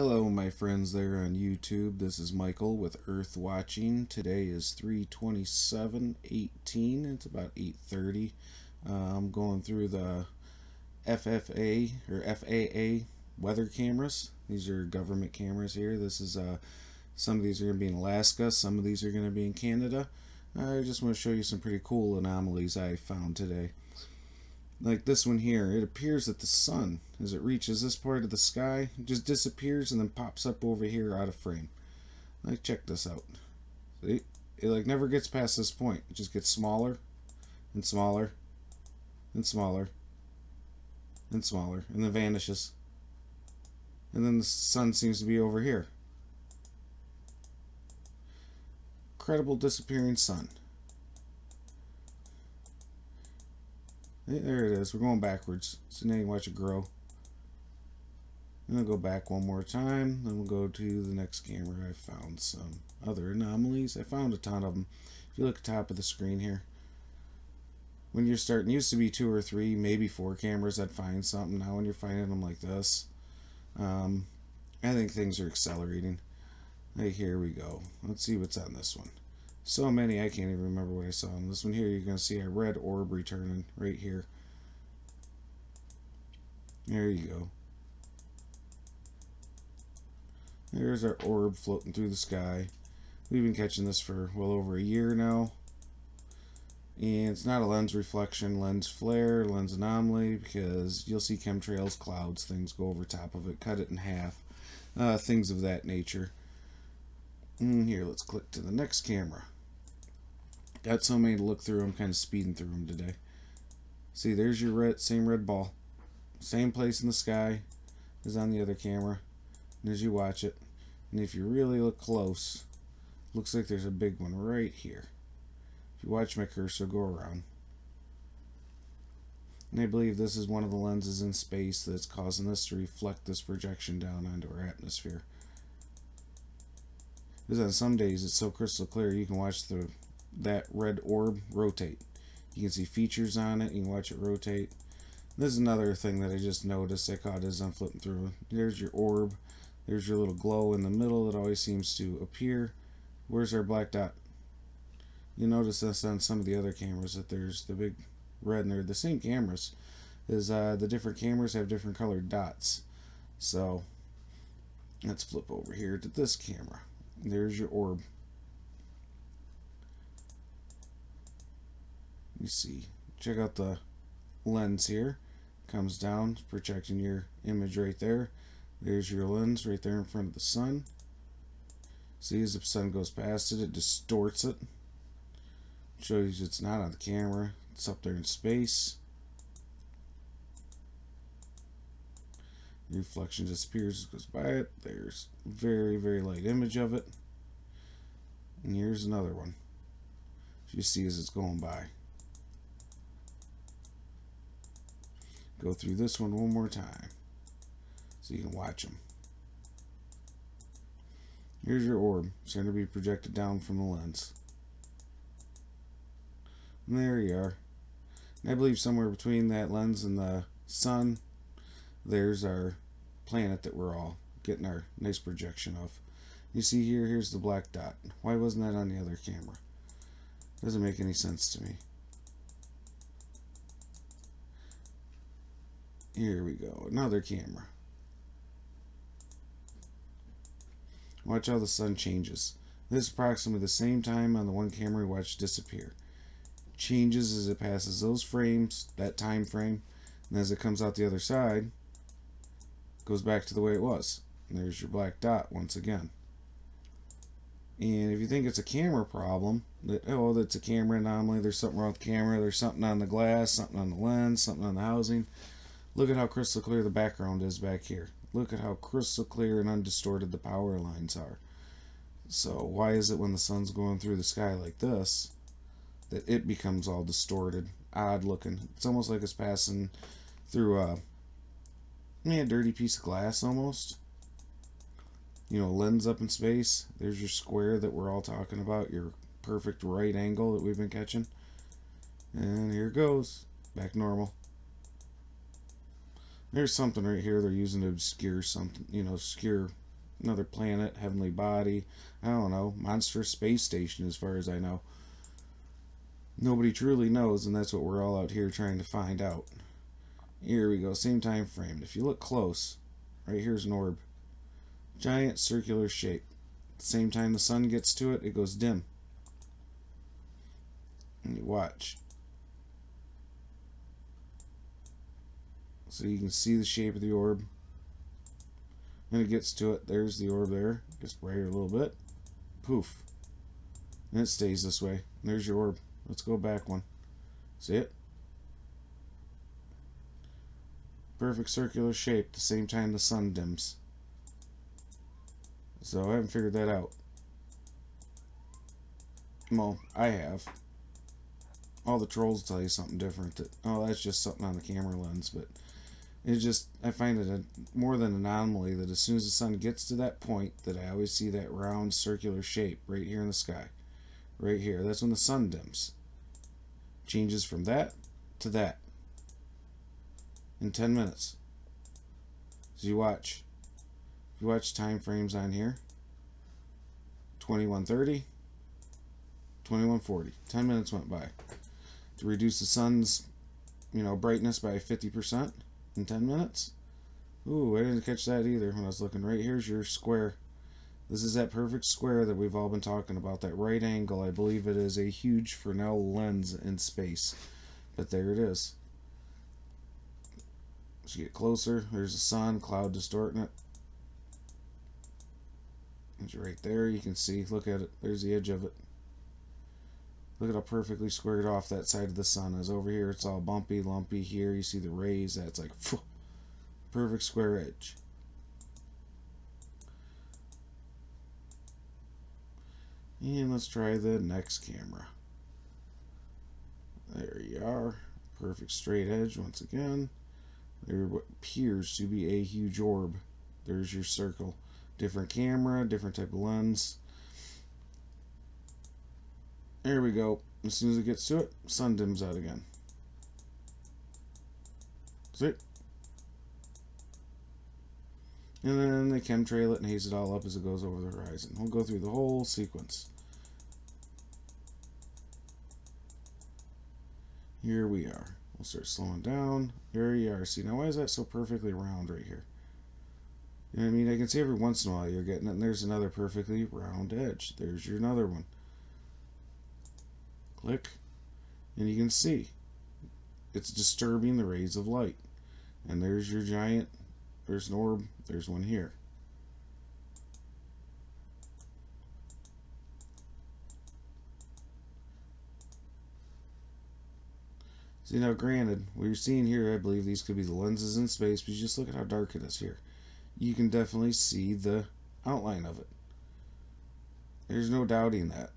Hello my friends there on YouTube. This is Michael with Earth Watching. Today is 32718. It's about 8:30. Uh, I'm going through the FFA or FAA weather cameras. These are government cameras here. This is uh some of these are going to be in Alaska, some of these are going to be in Canada. I just want to show you some pretty cool anomalies I found today like this one here, it appears that the sun, as it reaches this part of the sky, just disappears and then pops up over here out of frame. Like, check this out. See? It like never gets past this point. It just gets smaller and smaller and smaller and smaller and then vanishes. And then the sun seems to be over here. Incredible disappearing sun. There it is. We're going backwards. So now you watch it grow. And I'll go back one more time. Then we'll go to the next camera. I found some other anomalies. I found a ton of them. If you look at the top of the screen here. When you're starting, used to be two or three, maybe four cameras, I'd find something. Now when you're finding them like this, um, I think things are accelerating. Hey, here we go. Let's see what's on this one so many I can't even remember what I saw. On this one here, you're going to see a red orb returning right here. There you go. There's our orb floating through the sky. We've been catching this for well over a year now. And it's not a lens reflection, lens flare, lens anomaly, because you'll see chemtrails, clouds, things go over top of it, cut it in half, uh, things of that nature. And here, let's click to the next camera. Got so many to look through, I'm kind of speeding through them today. See, there's your red, same red ball. Same place in the sky as on the other camera. And as you watch it, and if you really look close, looks like there's a big one right here. If you watch my cursor go around. And I believe this is one of the lenses in space that's causing this to reflect this projection down onto our atmosphere. Because on some days it's so crystal clear you can watch the that red orb rotate. You can see features on it. You can watch it rotate. This is another thing that I just noticed. I caught as I'm flipping through. There's your orb. There's your little glow in the middle that always seems to appear. Where's our black dot? You notice this on some of the other cameras that there's the big red and they're the same cameras. Is uh, the different cameras have different colored dots. So let's flip over here to this camera. There's your orb. you see. Check out the lens here. Comes down. Projecting your image right there. There's your lens right there in front of the sun. See as the sun goes past it it distorts it. Shows it's not on the camera. It's up there in space reflection disappears goes by it there's very very light image of it and here's another one you see as it's going by go through this one one more time so you can watch them. Here's your orb. It's going to be projected down from the lens. And there you are. And I believe somewhere between that lens and the sun, there's our planet that we're all getting our nice projection of. You see here, here's the black dot. Why wasn't that on the other camera? Doesn't make any sense to me. Here we go, another camera. Watch how the sun changes. This is approximately the same time on the one camera we watched disappear. Changes as it passes those frames, that time frame, and as it comes out the other side, goes back to the way it was. There's your black dot once again. And if you think it's a camera problem, that oh, that's a camera anomaly, there's something wrong with the camera, there's something on the glass, something on the lens, something on the housing, Look at how crystal clear the background is back here. Look at how crystal clear and undistorted the power lines are. So why is it when the sun's going through the sky like this that it becomes all distorted, odd looking? It's almost like it's passing through a, a dirty piece of glass almost. You know, lens up in space. There's your square that we're all talking about, your perfect right angle that we've been catching. And here goes, back normal. There's something right here they're using to obscure something, you know, obscure another planet, heavenly body. I don't know, monstrous space station, as far as I know. Nobody truly knows, and that's what we're all out here trying to find out. Here we go, same time frame. If you look close, right here's an orb. Giant circular shape. Same time the sun gets to it, it goes dim. And you watch. So you can see the shape of the orb. When it gets to it, there's the orb there. Gets brighter a little bit. Poof. And it stays this way. There's your orb. Let's go back one. See it? Perfect circular shape the same time the sun dims. So I haven't figured that out. Well, I have. All the trolls tell you something different. That, oh, that's just something on the camera lens, but it just I find it a, more than an anomaly that as soon as the sun gets to that point that I always see that round circular shape right here in the sky right here that's when the sun dims changes from that to that in 10 minutes so you watch you watch time frames on here 2130 2140 10 minutes went by to reduce the sun's you know brightness by 50% in 10 minutes. Ooh, I didn't catch that either when I was looking. Right here's your square. This is that perfect square that we've all been talking about. That right angle, I believe it is a huge Fresnel lens in space. But there it is. As you get closer, there's the sun, cloud distorting it. It's right there, you can see. Look at it. There's the edge of it. Look at how perfectly squared off that side of the sun is. Over here, it's all bumpy, lumpy. Here, you see the rays. That's like phew, perfect square edge. And let's try the next camera. There you are. Perfect straight edge once again. There appears to be a huge orb. There's your circle. Different camera, different type of lens. There we go. As soon as it gets to it, sun dims out again. See? And then they chemtrail it and haze it all up as it goes over the horizon. We'll go through the whole sequence. Here we are. We'll start slowing down. There you are. See, now why is that so perfectly round right here? You know what I mean? I can see every once in a while you're getting it, and there's another perfectly round edge. There's your another one. Click. And you can see it's disturbing the rays of light. And there's your giant, there's an orb, there's one here. See now granted, what you're seeing here, I believe these could be the lenses in space, but just look at how dark it is here. You can definitely see the outline of it. There's no doubting that.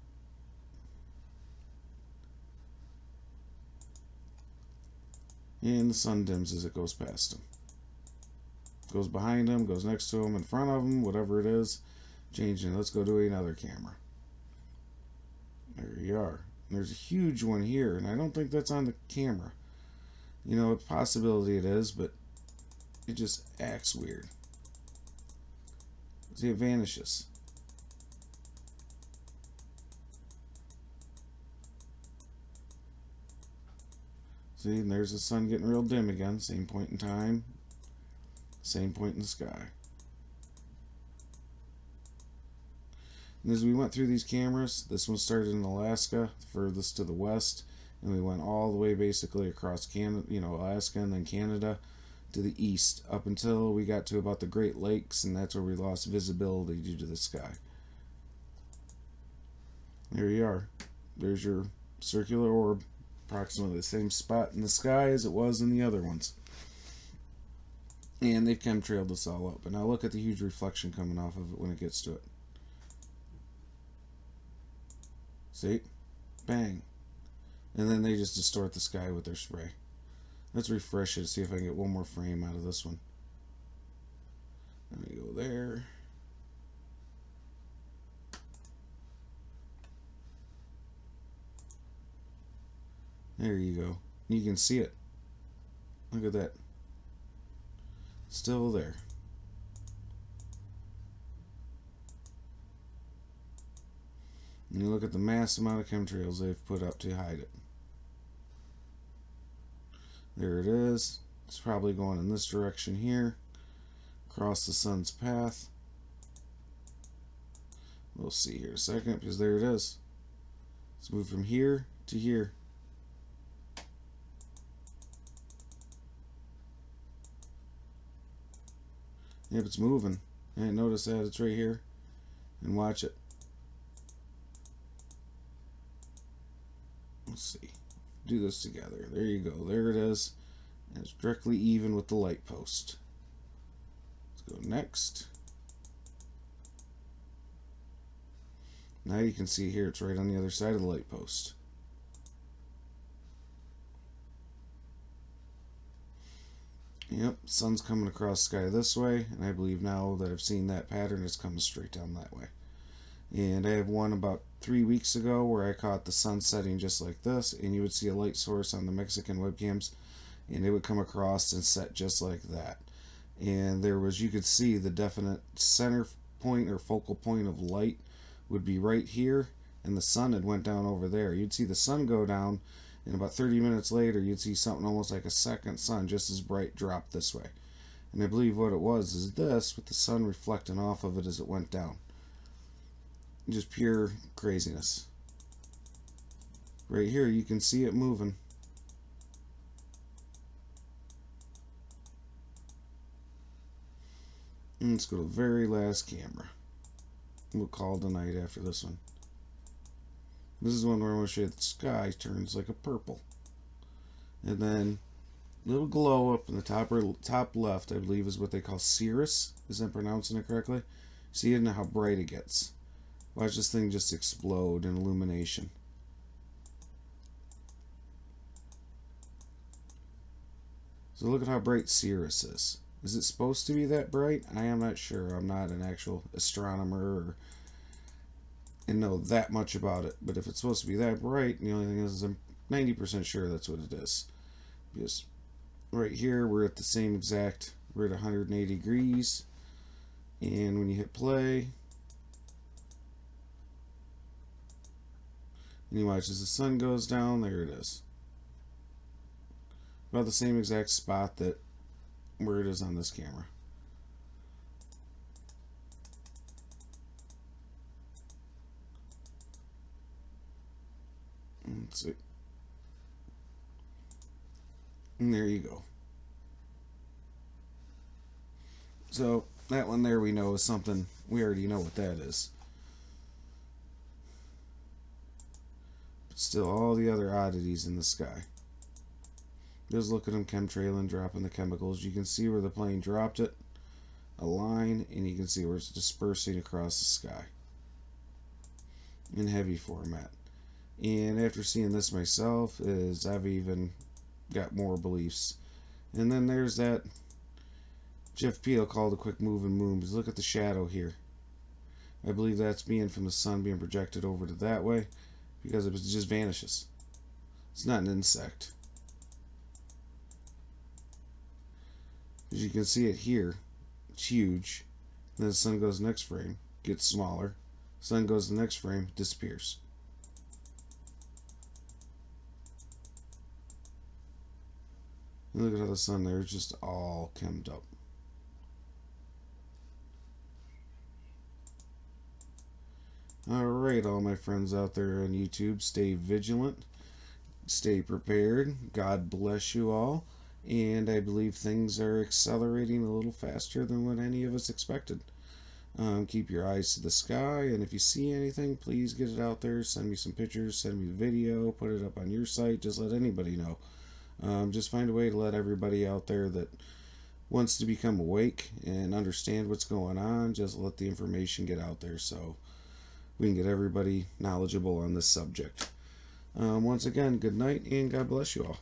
and the sun dims as it goes past him. Goes behind him, goes next to him, in front of him, whatever it is. Changing. Let's go to another camera. There you are. There's a huge one here, and I don't think that's on the camera. You know, a possibility it is, but it just acts weird. See, it vanishes. See, and there's the sun getting real dim again. Same point in time. Same point in the sky. And as we went through these cameras, this one started in Alaska, furthest to the west, and we went all the way basically across Canada, you know, Alaska and then Canada to the east up until we got to about the Great Lakes, and that's where we lost visibility due to the sky. There you are. There's your circular orb approximately the same spot in the sky as it was in the other ones. And they've chemtrailed this all up. But now look at the huge reflection coming off of it when it gets to it. See? Bang. And then they just distort the sky with their spray. Let's refresh it, see if I can get one more frame out of this one. Let me go there. There you go. You can see it. Look at that. Still there. And you look at the mass amount of chemtrails they've put up to hide it. There it is. It's probably going in this direction here, across the sun's path. We'll see here a second, because there it is. Let's move from here to here. Yep, it's moving. And notice that it's right here. And watch it. Let's see. Do this together. There you go. There it is. And it's directly even with the light post. Let's go next. Now you can see here it's right on the other side of the light post. Yep, sun's coming across sky this way, and I believe now that I've seen that pattern, it's coming straight down that way. And I have one about three weeks ago where I caught the sun setting just like this, and you would see a light source on the Mexican webcams, and it would come across and set just like that. And there was, you could see the definite center point or focal point of light would be right here, and the sun had went down over there. You'd see the sun go down, and about 30 minutes later, you'd see something almost like a second sun, just as bright, drop this way. And I believe what it was is this, with the sun reflecting off of it as it went down. Just pure craziness. Right here, you can see it moving. And let's go to very last camera. We'll call tonight after this one. This is one where I'm going to show you the sky turns like a purple. And then little glow up in the top or top left, I believe, is what they call Sirius. Is that pronouncing it correctly? See it how bright it gets. Watch this thing just explode in illumination. So look at how bright Sirius is. Is it supposed to be that bright? I am not sure. I'm not an actual astronomer or and know that much about it. But if it's supposed to be that bright, the only thing is, is I'm 90% sure that's what it is. Because right here, we're at the same exact, we're at 180 degrees. And when you hit play, and you watch as the sun goes down, there it is. About the same exact spot that where it is on this camera. Let's see. And there you go. So that one there we know is something, we already know what that is. But still all the other oddities in the sky. Just look at them chemtrailing, dropping the chemicals. You can see where the plane dropped it, a line, and you can see where it's dispersing across the sky in heavy format. And after seeing this myself, is I've even got more beliefs. And then there's that Jeff Peel called a quick moving moon. Because look at the shadow here. I believe that's being from the sun being projected over to that way because it just vanishes. It's not an insect. As you can see it here, it's huge. Then the sun goes next frame, gets smaller. Sun goes the next frame, disappears. And look at how the sun there is just all chemmed up. Alright, all my friends out there on YouTube, stay vigilant, stay prepared. God bless you all. And I believe things are accelerating a little faster than what any of us expected. Um, keep your eyes to the sky, and if you see anything, please get it out there. Send me some pictures, send me video, put it up on your site. Just let anybody know. Um, just find a way to let everybody out there that wants to become awake and understand what's going on, just let the information get out there so we can get everybody knowledgeable on this subject. Um, once again, good night and God bless you all.